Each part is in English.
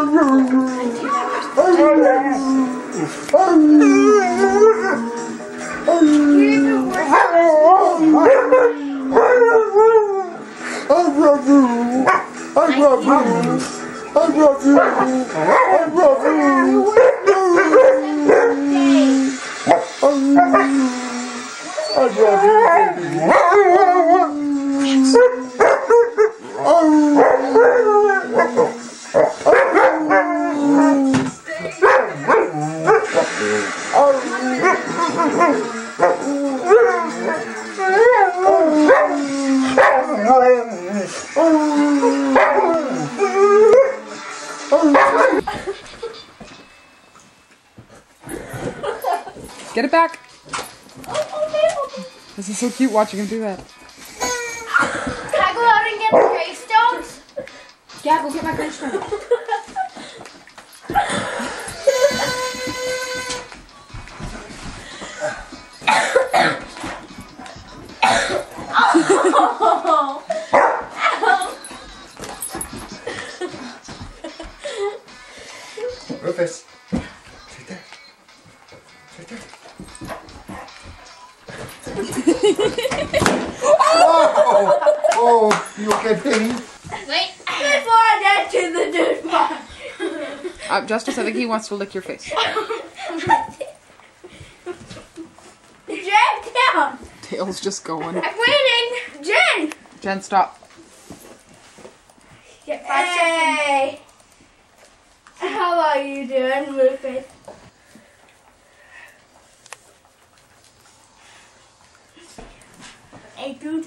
I love you. Get it back. This is so cute watching him do that. Can I go out and get the gravestones? Yeah, go get my gravestone. Rufus. Sit there. Sit there. oh, oh, you okay, baby? Wait. Before I get to the dude box. Uh, Justice, I think he wants to lick your face. Jen, down. Tail's just going. I'm waiting. Jen. Jen, stop. Get five hey. How are you doing, Rufus? Hey, dude.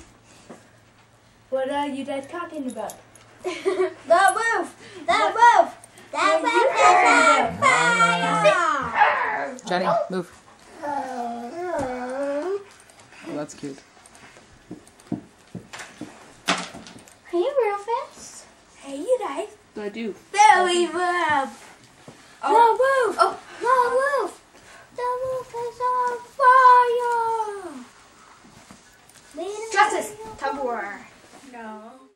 What are you guys talking about? The roof! The roof! The roof is on fire! Jenny, move. Oh, that's cute. Hey, Rufus. Hey, you guys. I do. There we move. Oh. The wolf. Oh. The wolf. The wolf is on fire! Justice! Tupperware. No.